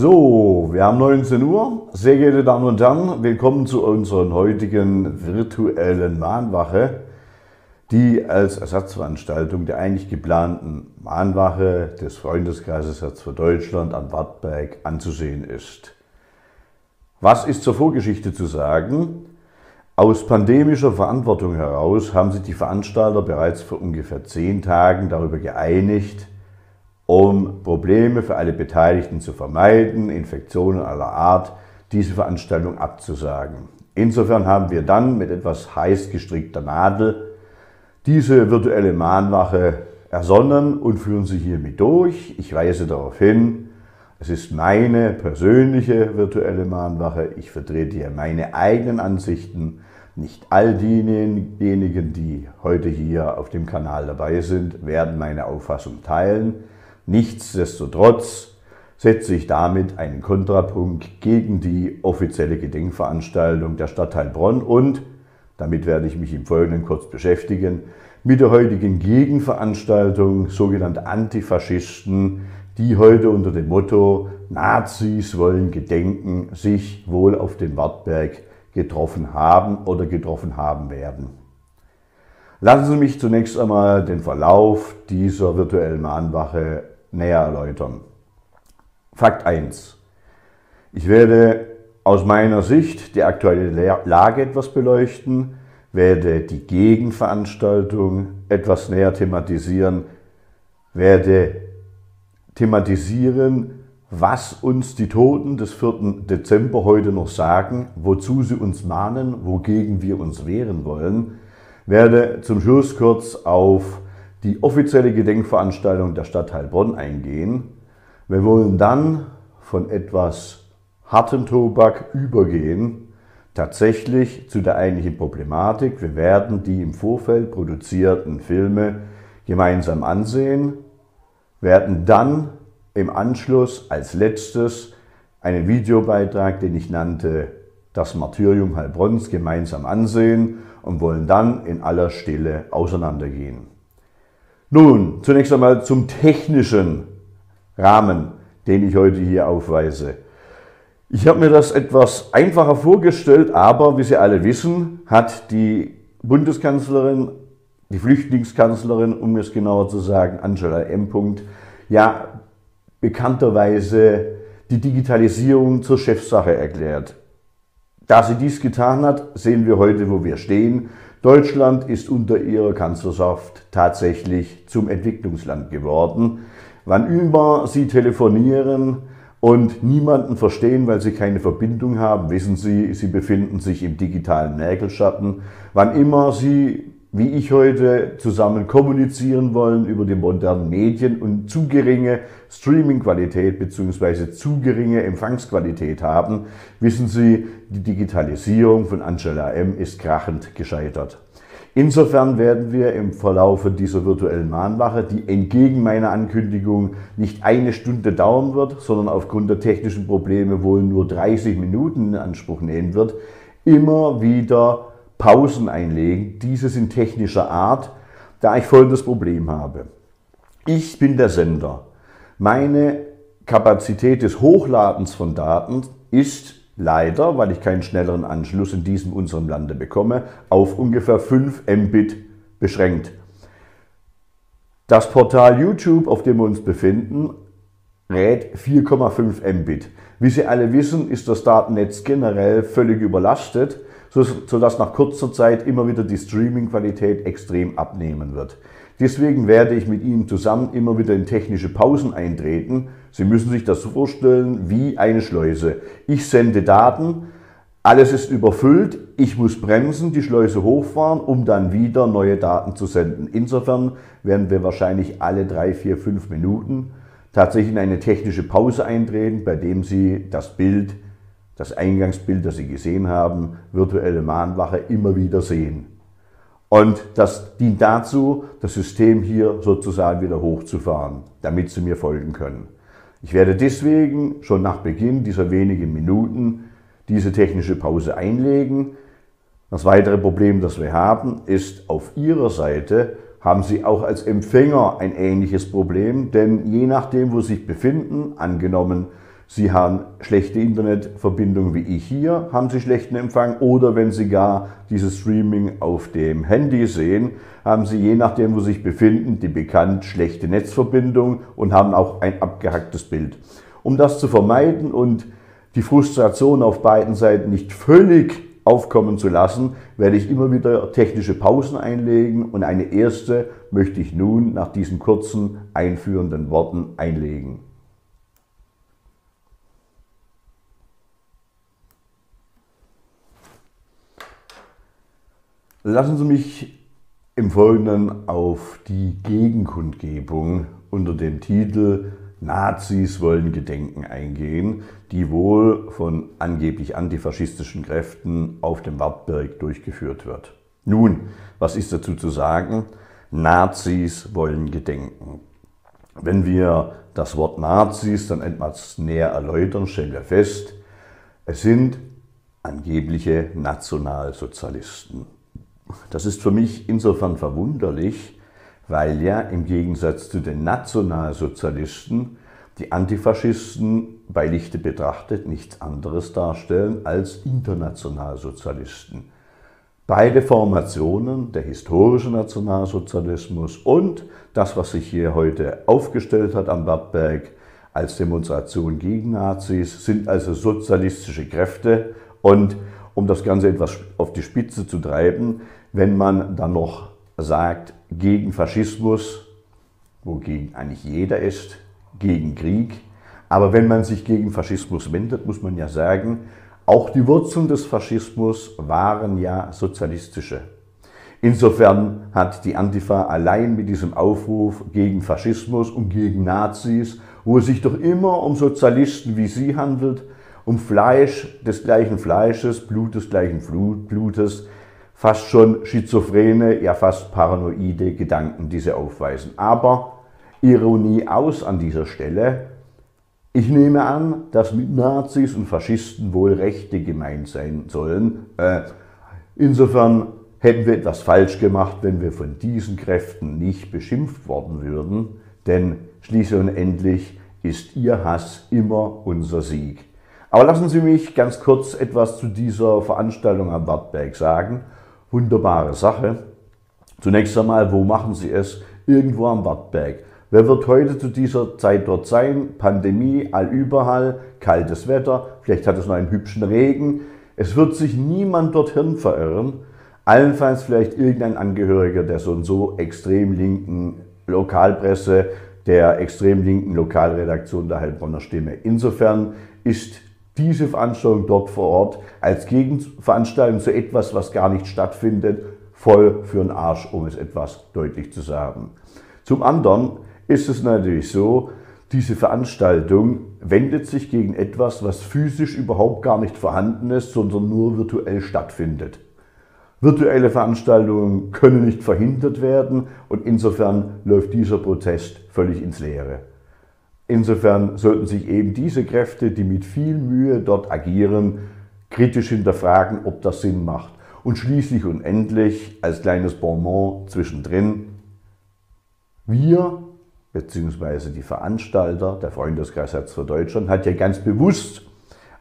So, wir haben 19 Uhr. Sehr geehrte Damen und Herren, willkommen zu unserer heutigen virtuellen Mahnwache, die als Ersatzveranstaltung der eigentlich geplanten Mahnwache des Freundeskreises Herz für Deutschland am Wartberg anzusehen ist. Was ist zur Vorgeschichte zu sagen? Aus pandemischer Verantwortung heraus haben sich die Veranstalter bereits vor ungefähr zehn Tagen darüber geeinigt, um Probleme für alle Beteiligten zu vermeiden, Infektionen aller Art, diese Veranstaltung abzusagen. Insofern haben wir dann mit etwas heiß gestrickter Nadel diese virtuelle Mahnwache ersonnen und führen sie hiermit durch. Ich weise darauf hin, es ist meine persönliche virtuelle Mahnwache. Ich vertrete hier meine eigenen Ansichten. Nicht all diejenigen, die heute hier auf dem Kanal dabei sind, werden meine Auffassung teilen. Nichtsdestotrotz setze ich damit einen Kontrapunkt gegen die offizielle Gedenkveranstaltung der Stadtteil Bronn und, damit werde ich mich im Folgenden kurz beschäftigen, mit der heutigen Gegenveranstaltung sogenannte Antifaschisten, die heute unter dem Motto Nazis wollen gedenken, sich wohl auf dem Wartberg getroffen haben oder getroffen haben werden. Lassen Sie mich zunächst einmal den Verlauf dieser virtuellen Mahnwache näher erläutern. Fakt 1. Ich werde aus meiner Sicht die aktuelle Lage etwas beleuchten, werde die Gegenveranstaltung etwas näher thematisieren, werde thematisieren, was uns die Toten des 4. Dezember heute noch sagen, wozu sie uns mahnen, wogegen wir uns wehren wollen, werde zum Schluss kurz auf die offizielle Gedenkveranstaltung der Stadt Heilbronn eingehen. Wir wollen dann von etwas hartem Tobak übergehen, tatsächlich zu der eigentlichen Problematik. Wir werden die im Vorfeld produzierten Filme gemeinsam ansehen werden dann im Anschluss als letztes einen Videobeitrag, den ich nannte, das Martyrium Heilbronns gemeinsam ansehen und wollen dann in aller Stille auseinandergehen. Nun, zunächst einmal zum technischen Rahmen, den ich heute hier aufweise. Ich habe mir das etwas einfacher vorgestellt, aber wie Sie alle wissen, hat die Bundeskanzlerin die Flüchtlingskanzlerin, um es genauer zu sagen, Angela M. ja bekannterweise die Digitalisierung zur Chefsache erklärt. Da sie dies getan hat, sehen wir heute, wo wir stehen. Deutschland ist unter ihrer Kanzlerschaft tatsächlich zum Entwicklungsland geworden. Wann immer Sie telefonieren und niemanden verstehen, weil Sie keine Verbindung haben, wissen Sie, Sie befinden sich im digitalen Nägelschatten. Wann immer Sie wie ich heute zusammen kommunizieren wollen über die modernen Medien und zu geringe Streaming-Qualität bzw. zu geringe Empfangsqualität haben, wissen Sie, die Digitalisierung von Angela M. ist krachend gescheitert. Insofern werden wir im Verlauf dieser virtuellen Mahnwache, die entgegen meiner Ankündigung nicht eine Stunde dauern wird, sondern aufgrund der technischen Probleme wohl nur 30 Minuten in Anspruch nehmen wird, immer wieder Pausen einlegen. Diese sind technischer Art, da ich folgendes Problem habe. Ich bin der Sender. Meine Kapazität des Hochladens von Daten ist leider, weil ich keinen schnelleren Anschluss in diesem unserem Lande bekomme, auf ungefähr 5 Mbit beschränkt. Das Portal YouTube, auf dem wir uns befinden, rät 4,5 Mbit. Wie Sie alle wissen, ist das Datennetz generell völlig überlastet sodass nach kurzer Zeit immer wieder die Streaming-Qualität extrem abnehmen wird. Deswegen werde ich mit Ihnen zusammen immer wieder in technische Pausen eintreten. Sie müssen sich das vorstellen wie eine Schleuse. Ich sende Daten, alles ist überfüllt, ich muss bremsen, die Schleuse hochfahren, um dann wieder neue Daten zu senden. Insofern werden wir wahrscheinlich alle drei, vier, fünf Minuten tatsächlich in eine technische Pause eintreten, bei dem Sie das Bild das Eingangsbild, das Sie gesehen haben, virtuelle Mahnwache, immer wieder sehen. Und das dient dazu, das System hier sozusagen wieder hochzufahren, damit Sie mir folgen können. Ich werde deswegen schon nach Beginn dieser wenigen Minuten diese technische Pause einlegen. Das weitere Problem, das wir haben, ist auf Ihrer Seite haben Sie auch als Empfänger ein ähnliches Problem, denn je nachdem, wo Sie sich befinden, angenommen, Sie haben schlechte Internetverbindung wie ich hier, haben Sie schlechten Empfang oder wenn Sie gar dieses Streaming auf dem Handy sehen, haben Sie je nachdem, wo Sie sich befinden, die bekannt schlechte Netzverbindung und haben auch ein abgehacktes Bild. Um das zu vermeiden und die Frustration auf beiden Seiten nicht völlig aufkommen zu lassen, werde ich immer wieder technische Pausen einlegen und eine erste möchte ich nun nach diesen kurzen einführenden Worten einlegen. Lassen Sie mich im Folgenden auf die Gegenkundgebung unter dem Titel Nazis wollen Gedenken eingehen, die wohl von angeblich antifaschistischen Kräften auf dem Wartberg durchgeführt wird. Nun, was ist dazu zu sagen? Nazis wollen gedenken. Wenn wir das Wort Nazis dann etwas näher erläutern, stellen wir fest, es sind angebliche Nationalsozialisten. Das ist für mich insofern verwunderlich, weil ja im Gegensatz zu den Nationalsozialisten die Antifaschisten bei Lichte betrachtet nichts anderes darstellen als Internationalsozialisten. Beide Formationen, der historische Nationalsozialismus und das, was sich hier heute aufgestellt hat am Wattberg als Demonstration gegen Nazis, sind also sozialistische Kräfte und um das Ganze etwas auf die Spitze zu treiben, wenn man dann noch sagt, gegen Faschismus, wogegen eigentlich jeder ist, gegen Krieg. Aber wenn man sich gegen Faschismus wendet, muss man ja sagen, auch die Wurzeln des Faschismus waren ja sozialistische. Insofern hat die Antifa allein mit diesem Aufruf gegen Faschismus und gegen Nazis, wo es sich doch immer um Sozialisten wie sie handelt, um Fleisch des gleichen Fleisches, Blut des gleichen Blutes, fast schon schizophrene, ja fast paranoide Gedanken, die sie aufweisen. Aber Ironie aus an dieser Stelle, ich nehme an, dass mit Nazis und Faschisten wohl Rechte gemeint sein sollen. Äh, insofern hätten wir etwas falsch gemacht, wenn wir von diesen Kräften nicht beschimpft worden würden, denn schließlich und endlich ist ihr Hass immer unser Sieg. Aber lassen Sie mich ganz kurz etwas zu dieser Veranstaltung am Wartberg sagen. Wunderbare Sache. Zunächst einmal, wo machen Sie es? Irgendwo am Wartberg. Wer wird heute zu dieser Zeit dort sein? Pandemie, allüberall, kaltes Wetter, vielleicht hat es noch einen hübschen Regen. Es wird sich niemand dorthin verirren. Allenfalls vielleicht irgendein Angehöriger der so und so extrem linken Lokalpresse, der extrem linken Lokalredaktion der Heilbronner Stimme. Insofern ist diese Veranstaltung dort vor Ort als Gegenveranstaltung zu etwas, was gar nicht stattfindet, voll für den Arsch, um es etwas deutlich zu sagen. Zum anderen ist es natürlich so, diese Veranstaltung wendet sich gegen etwas, was physisch überhaupt gar nicht vorhanden ist, sondern nur virtuell stattfindet. Virtuelle Veranstaltungen können nicht verhindert werden und insofern läuft dieser Protest völlig ins Leere. Insofern sollten sich eben diese Kräfte, die mit viel Mühe dort agieren, kritisch hinterfragen, ob das Sinn macht. Und schließlich und endlich als kleines Bonbon zwischendrin, wir bzw. die Veranstalter, der Freundeskreis Herz für Deutschland, hat ja ganz bewusst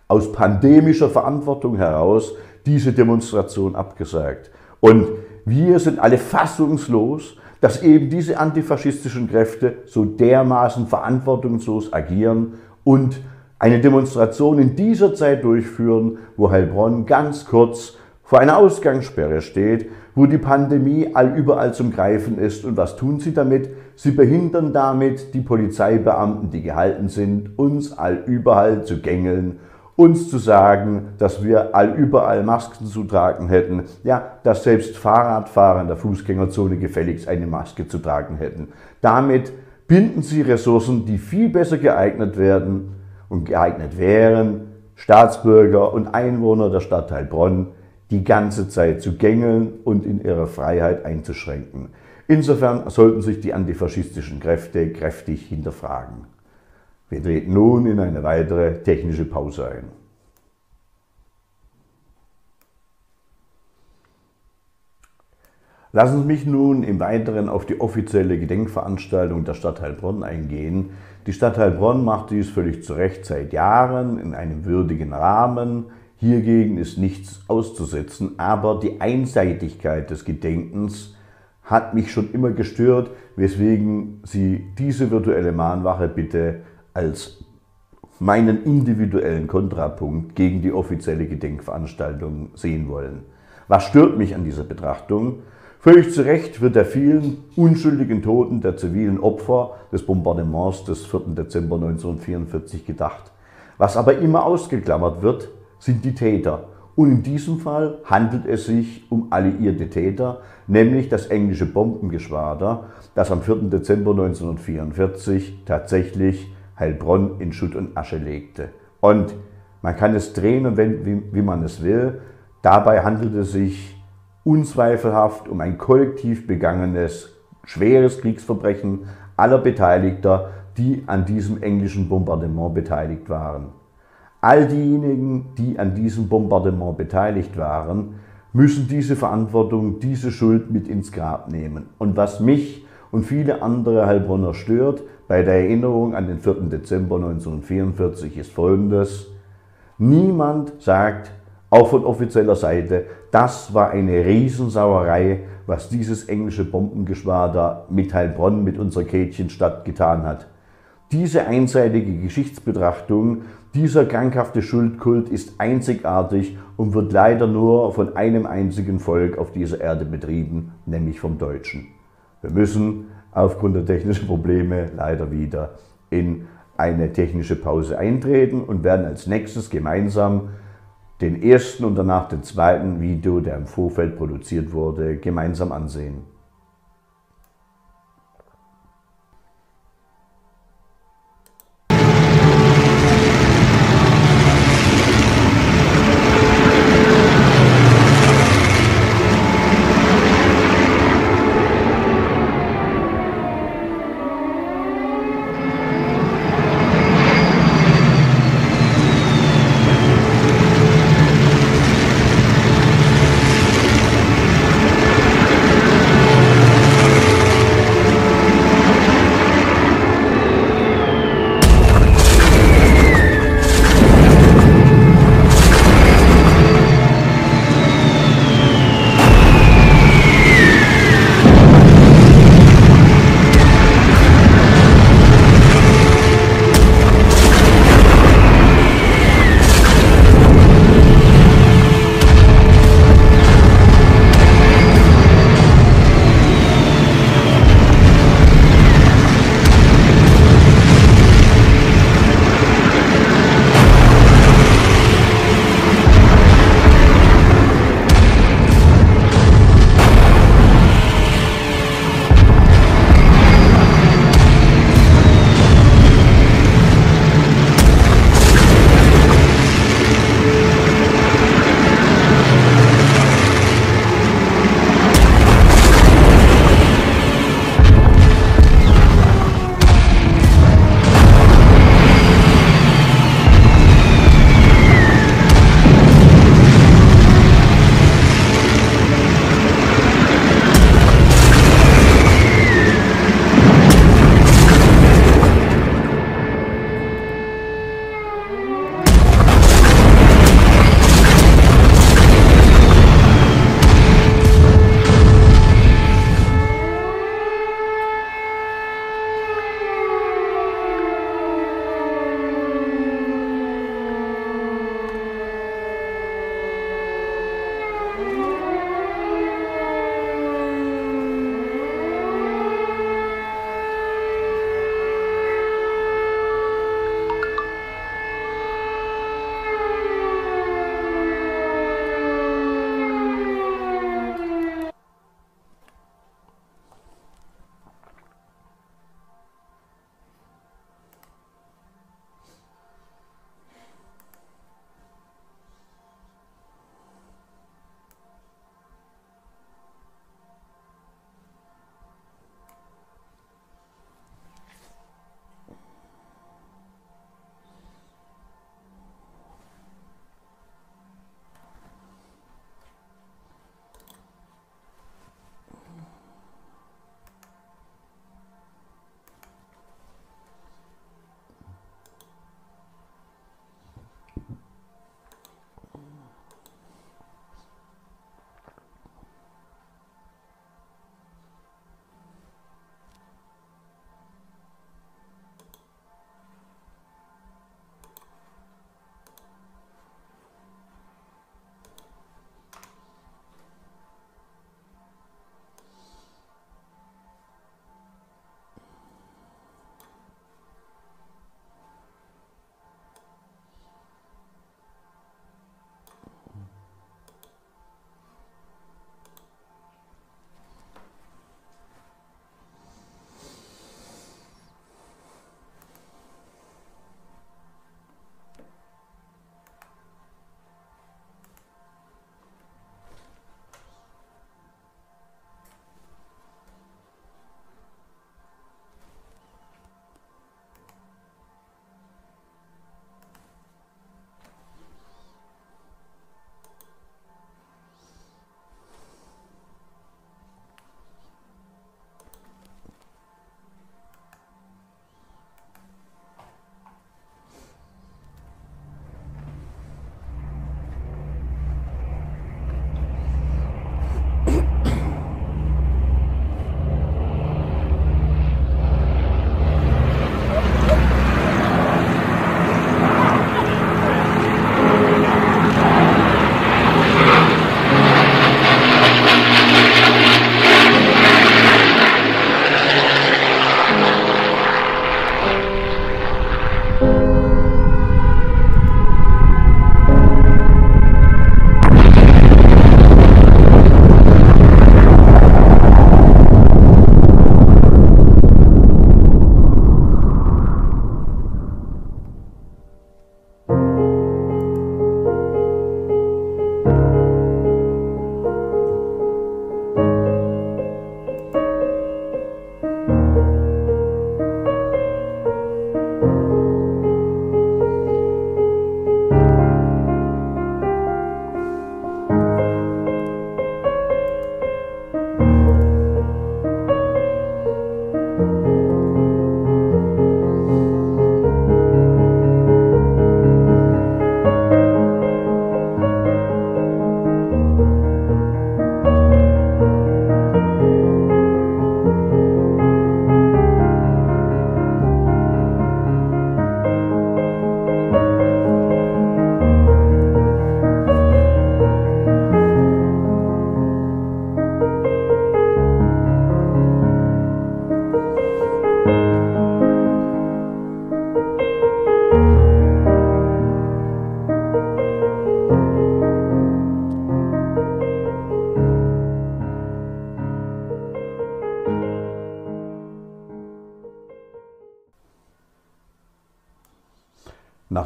aus pandemischer Verantwortung heraus diese Demonstration abgesagt. Und wir sind alle fassungslos, dass eben diese antifaschistischen Kräfte so dermaßen verantwortungslos agieren und eine Demonstration in dieser Zeit durchführen, wo Heilbronn ganz kurz vor einer Ausgangssperre steht, wo die Pandemie allüberall zum Greifen ist. Und was tun sie damit? Sie behindern damit die Polizeibeamten, die gehalten sind, uns allüberall zu gängeln uns zu sagen, dass wir allüberall Masken zu tragen hätten, ja, dass selbst Fahrradfahrer in der Fußgängerzone gefälligst eine Maske zu tragen hätten. Damit binden sie Ressourcen, die viel besser geeignet werden und geeignet wären, Staatsbürger und Einwohner der Stadt Heilbronn die ganze Zeit zu gängeln und in ihrer Freiheit einzuschränken. Insofern sollten sich die antifaschistischen Kräfte kräftig hinterfragen. Wir treten nun in eine weitere technische Pause ein. Lassen Sie mich nun im Weiteren auf die offizielle Gedenkveranstaltung der Stadt Heilbronn eingehen, Die Stadt Heilbronn macht dies völlig zu Recht seit Jahren in einem würdigen Rahmen. Hiergegen ist nichts auszusetzen, aber die Einseitigkeit des Gedenkens hat mich schon immer gestört, weswegen Sie diese virtuelle Mahnwache bitte als meinen individuellen Kontrapunkt gegen die offizielle Gedenkveranstaltung sehen wollen. Was stört mich an dieser Betrachtung? Völlig zu Recht wird der vielen unschuldigen Toten der zivilen Opfer des Bombardements des 4. Dezember 1944 gedacht. Was aber immer ausgeklammert wird, sind die Täter. Und in diesem Fall handelt es sich um alliierte Täter, nämlich das englische Bombengeschwader, das am 4. Dezember 1944 tatsächlich Heilbronn in Schutt und Asche legte. Und man kann es drehen und wenden, wie, wie man es will. Dabei handelt es sich unzweifelhaft um ein kollektiv begangenes, schweres Kriegsverbrechen aller Beteiligter, die an diesem englischen Bombardement beteiligt waren. All diejenigen, die an diesem Bombardement beteiligt waren, müssen diese Verantwortung, diese Schuld mit ins Grab nehmen. Und was mich und viele andere Heilbronner stört bei der Erinnerung an den 4. Dezember 1944 ist folgendes. Niemand sagt, auch von offizieller Seite, das war eine Riesensauerei, was dieses englische Bombengeschwader mit Heilbronn, mit unserer Kätchenstadt getan hat. Diese einseitige Geschichtsbetrachtung, dieser krankhafte Schuldkult ist einzigartig und wird leider nur von einem einzigen Volk auf dieser Erde betrieben, nämlich vom Deutschen. Wir müssen aufgrund der technischen Probleme leider wieder in eine technische Pause eintreten und werden als nächstes gemeinsam den ersten und danach den zweiten Video, der im Vorfeld produziert wurde, gemeinsam ansehen.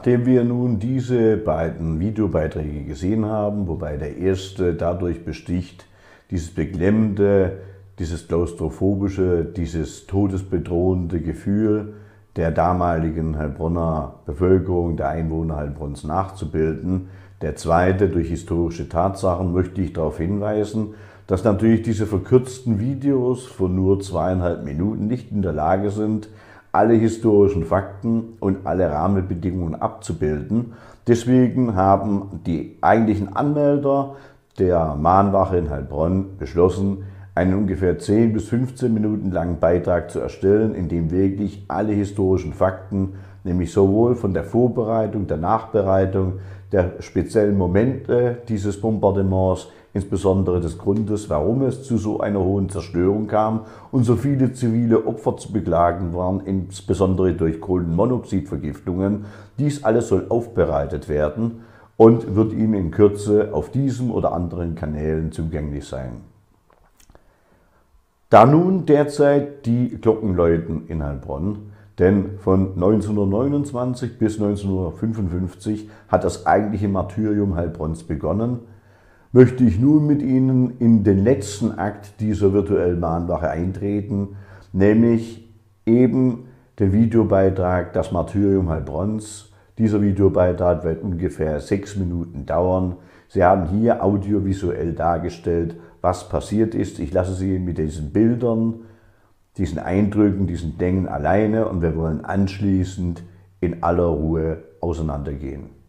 Nachdem wir nun diese beiden Videobeiträge gesehen haben, wobei der erste dadurch besticht, dieses beklemmende, dieses klaustrophobische, dieses todesbedrohende Gefühl der damaligen Heilbronner Bevölkerung, der Einwohner Heilbronns nachzubilden. Der zweite, durch historische Tatsachen, möchte ich darauf hinweisen, dass natürlich diese verkürzten Videos von nur zweieinhalb Minuten nicht in der Lage sind, alle historischen Fakten und alle Rahmenbedingungen abzubilden. Deswegen haben die eigentlichen Anmelder der Mahnwache in Heilbronn beschlossen, einen ungefähr 10 bis 15 Minuten langen Beitrag zu erstellen, in dem wirklich alle historischen Fakten, nämlich sowohl von der Vorbereitung, der Nachbereitung, der speziellen Momente dieses Bombardements, insbesondere des Grundes, warum es zu so einer hohen Zerstörung kam und so viele zivile Opfer zu beklagen waren, insbesondere durch Kohlenmonoxidvergiftungen. Dies alles soll aufbereitet werden und wird Ihnen in Kürze auf diesem oder anderen Kanälen zugänglich sein. Da nun derzeit die Glocken läuten in Heilbronn, denn von 1929 bis 1955 hat das eigentliche Martyrium Heilbronns begonnen, möchte ich nun mit Ihnen in den letzten Akt dieser virtuellen Mahnwache eintreten, nämlich eben den Videobeitrag Das Martyrium Heilbronns. Dieser Videobeitrag wird ungefähr sechs Minuten dauern. Sie haben hier audiovisuell dargestellt, was passiert ist. Ich lasse Sie mit diesen Bildern, diesen Eindrücken, diesen Dingen alleine und wir wollen anschließend in aller Ruhe auseinandergehen.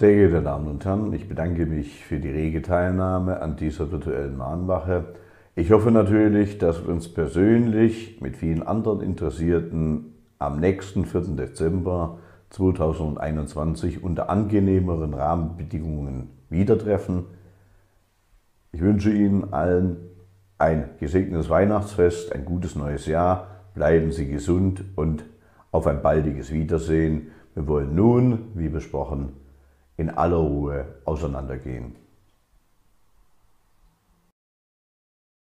Sehr geehrte Damen und Herren, ich bedanke mich für die rege Teilnahme an dieser virtuellen Mahnwache. Ich hoffe natürlich, dass wir uns persönlich mit vielen anderen Interessierten am nächsten 4. Dezember 2021 unter angenehmeren Rahmenbedingungen wieder treffen. Ich wünsche Ihnen allen ein gesegnetes Weihnachtsfest, ein gutes neues Jahr. Bleiben Sie gesund und auf ein baldiges Wiedersehen. Wir wollen nun, wie besprochen, in aller Ruhe auseinandergehen.